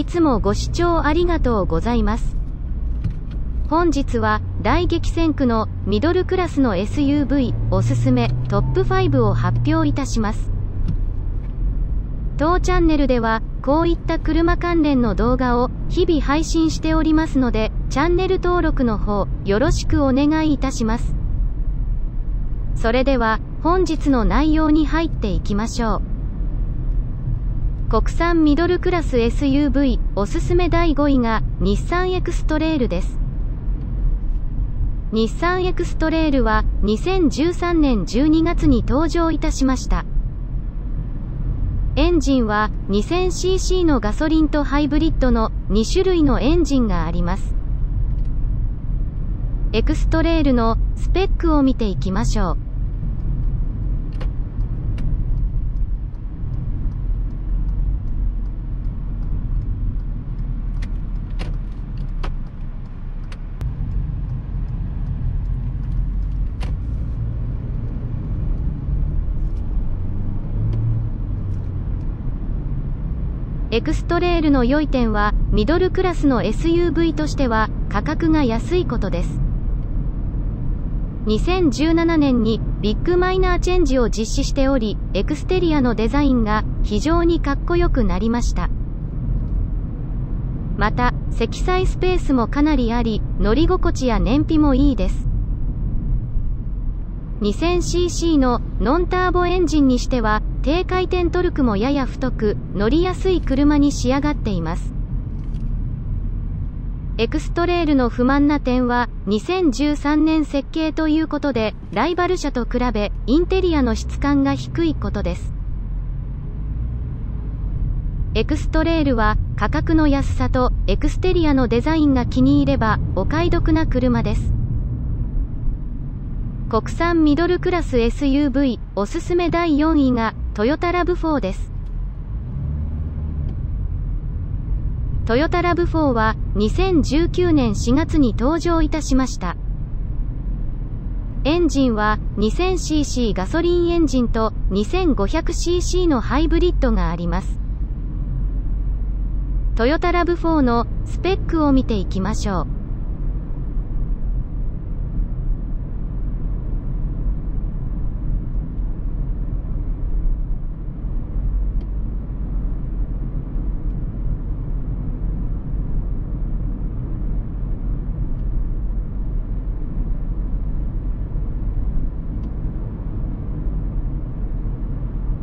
いつもご視聴ありがとうございます。本日は大激戦区のミドルクラスの SUV おすすめトップ5を発表いたします。当チャンネルではこういった車関連の動画を日々配信しておりますのでチャンネル登録の方よろしくお願いいたします。それでは本日の内容に入っていきましょう。国産ミドルクラス SUV おすすめ第5位が日産エクストレールです。日産エクストレールは2013年12月に登場いたしました。エンジンは 2000cc のガソリンとハイブリッドの2種類のエンジンがあります。エクストレールのスペックを見ていきましょう。エクストレールの良い点は、ミドルクラスの SUV としては、価格が安いことです。2017年にビッグマイナーチェンジを実施しており、エクステリアのデザインが非常にかっこよくなりました。また、積載スペースもかなりあり、乗り心地や燃費もいいです。2000cc のノンターボエンジンにしては低回転トルクもやや太く乗りやすい車に仕上がっています。エクストレールの不満な点は2013年設計ということでライバル車と比べインテリアの質感が低いことです。エクストレールは価格の安さとエクステリアのデザインが気に入ればお買い得な車です。国産ミドルクラス SUV おすすめ第4位がトヨタ RAV4です。トヨタラブ4は2019年4月に登場いたしました。エンジンは 2000cc ガソリンエンジンと 2500cc のハイブリッドがあります。トヨタラブ4のスペックを見ていきましょう。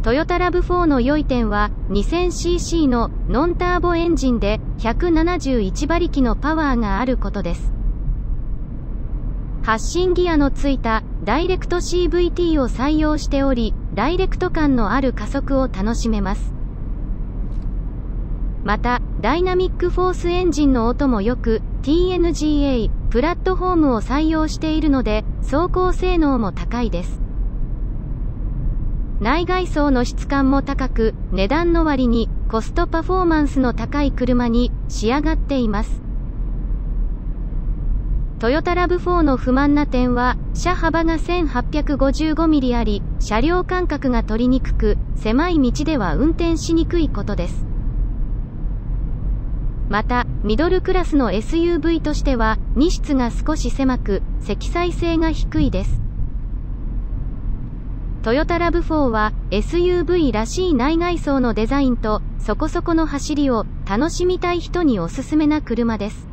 トヨタラブ4の良い点は 2000cc のノンターボエンジンで171馬力のパワーがあることです。発進ギアのついたダイレクト CVT を採用しており、ダイレクト感のある加速を楽しめます。また、ダイナミックフォースエンジンの音もよく、TNGA、プラットフォームを採用しているので、走行性能も高いです。内外装の質感も高く、値段の割にコストパフォーマンスの高い車に仕上がっています。トヨタラブ4の不満な点は、車幅が 1855mm あり、車両間隔が取りにくく、狭い道では運転しにくいことです。また、ミドルクラスの SUV としては、荷室が少し狭く、積載性が低いです。トヨタラブ4は SUV らしい内外装のデザインとそこそこの走りを楽しみたい人におすすめな車です。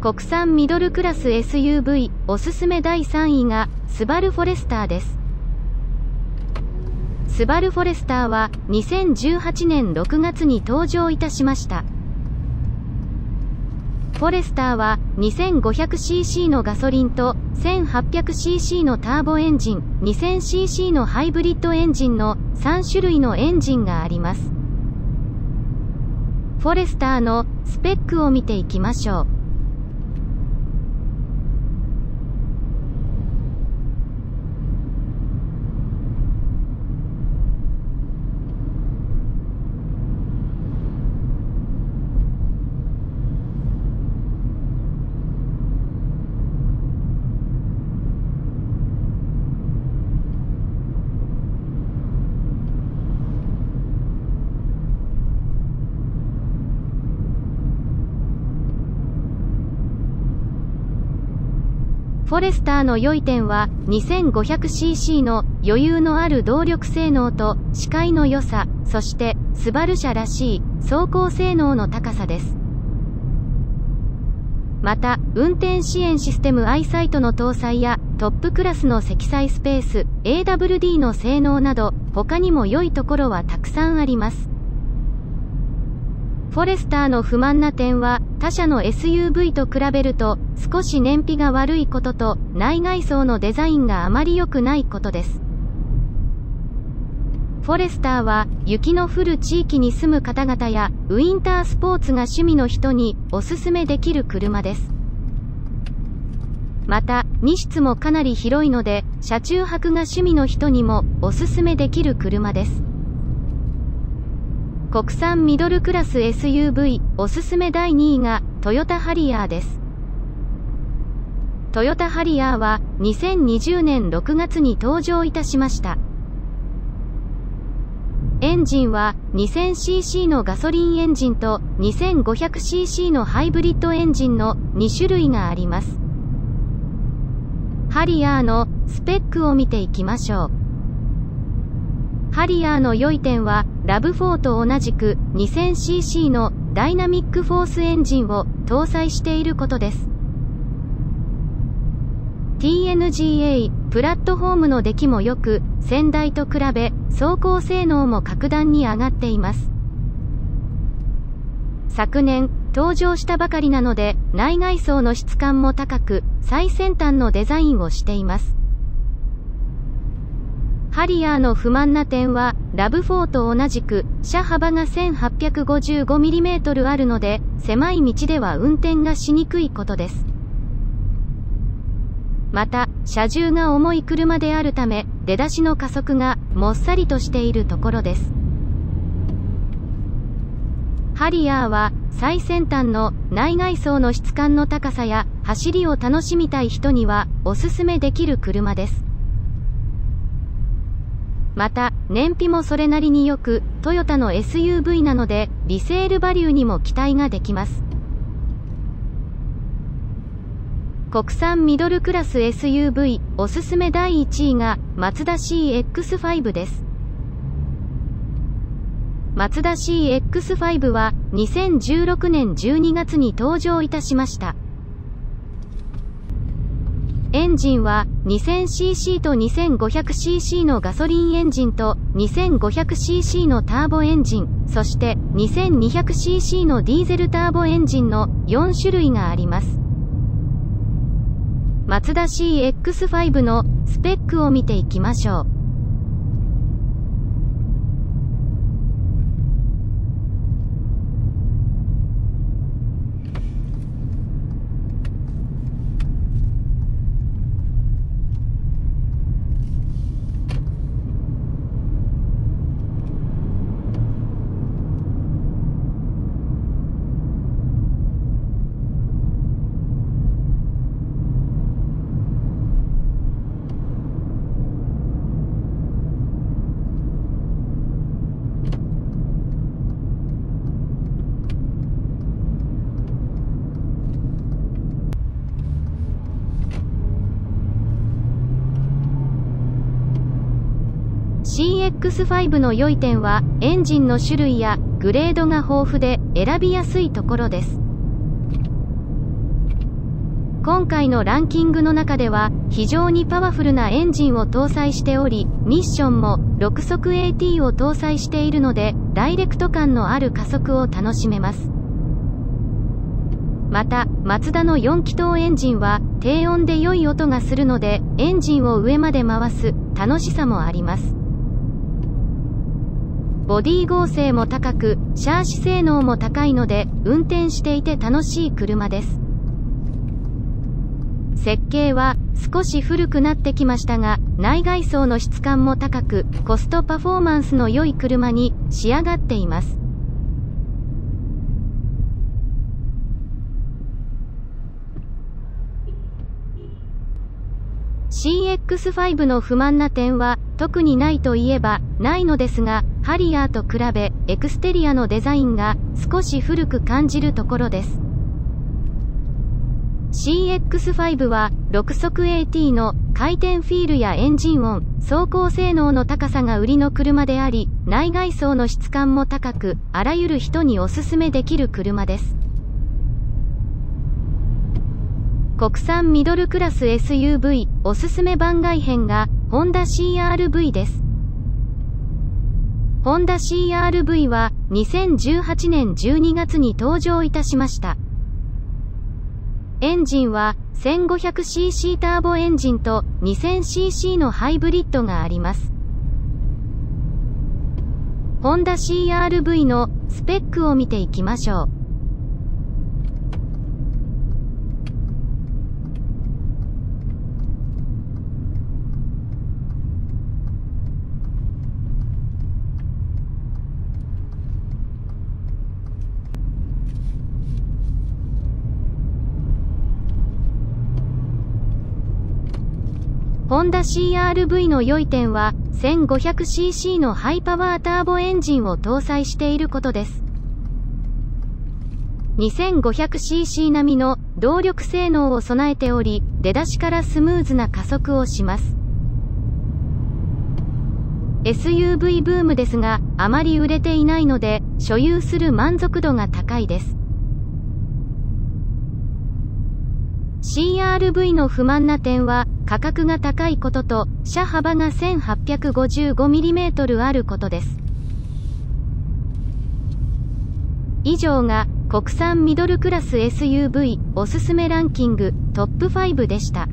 国産ミドルクラス SUV おすすめ第3位がスバルフォレスターです。スバルフォレスターは2018年6月に登場いたしました。フォレスターは 2500cc のガソリンと 1800cc のターボエンジン、2000cc のハイブリッドエンジンの3種類のエンジンがあります。フォレスターのスペックを見ていきましょう。フォレスターの良い点は 2500cc の余裕のある動力性能と視界の良さ、そしてスバル車らしい走行性能の高さです。また、運転支援システム i サイトの搭載やトップクラスの積載スペース、AWD の性能など、他にも良いところはたくさんあります。フォレスターの不満な点は、他社の SUV と比べると、少し燃費が悪いことと、内外装のデザインがあまり良くないことです。フォレスターは、雪の降る地域に住む方々や、ウィンタースポーツが趣味の人に、おすすめできる車です。また、荷室もかなり広いので、車中泊が趣味の人にも、おすすめできる車です。国産ミドルクラス SUV おすすめ第2位がトヨタハリアーです。トヨタハリアーは2020年6月に登場いたしました。エンジンは 2000cc のガソリンエンジンと 2500cc のハイブリッドエンジンの2種類があります。ハリアーのスペックを見ていきましょう。ハリアーの良い点は、ラブ4と同じく 2000cc のダイナミックフォースエンジンを搭載していることです。TNGA プラットフォームの出来も良く、先代と比べ走行性能も格段に上がっています。昨年、登場したばかりなので、内外装の質感も高く、最先端のデザインをしています。ハリアーの不満な点は、ラブ4と同じく、車幅が 1855mm あるので、狭い道では運転がしにくいことです。また、車重が重い車であるため、出だしの加速がもっさりとしているところです。ハリアーは最先端の内外装の質感の高さや走りを楽しみたい人にはおすすめできる車です。また、燃費もそれなりに良く、トヨタの SUV なので、リセールバリューにも期待ができます。国産ミドルクラス SUV おすすめ第1位が、マツダ CX5 です。マツダ CX5 は2016年12月に登場いたしました。エンジンは 2000cc と 2500cc のガソリンエンジンと 2500cc のターボエンジン、そして 2200cc のディーゼルターボエンジンの4種類があります。マツダ CX5 のスペックを見ていきましょう。X5 の良い点はエンジンの種類やグレードが豊富で選びやすいところです。今回のランキングの中では非常にパワフルなエンジンを搭載しておりミッションも6速 AT を搭載しているのでダイレクト感のある加速を楽しめます。また、マツダの4気筒エンジンは低温で良い音がするのでエンジンを上まで回す楽しさもあります。ボディ剛性も高く、シャーシ性能も高いので、運転していて楽しい車です。設計は少し古くなってきましたが、内外装の質感も高く、コストパフォーマンスの良い車に仕上がっています。CX5 の不満な点は特にないといえばないのですが、ハリアーと比べエクステリアのデザインが少し古く感じるところです。CX5 は6速 AT の回転フィールやエンジン音、走行性能の高さが売りの車であり、内外装の質感も高く、あらゆる人におすすめできる車です。国産ミドルクラス SUV おすすめ番外編が、ホンダ CRV です。ホンダ CRV は2018年12月に登場いたしました。エンジンは 1500cc ターボエンジンと 2000cc のハイブリッドがあります。ホンダ CRV のスペックを見ていきましょう。ホンダ CRV の良い点は 1500cc のハイパワーターボエンジンを搭載していることです。2500cc 並みの動力性能を備えており、出だしからスムーズな加速をします。SUV ブームですが、あまり売れていないので、所有する満足度が高いです。CRV の不満な点は、価格が高いことと、車幅が 1855mm あることです。以上が、国産ミドルクラス SUV おすすめランキングトップ5でした。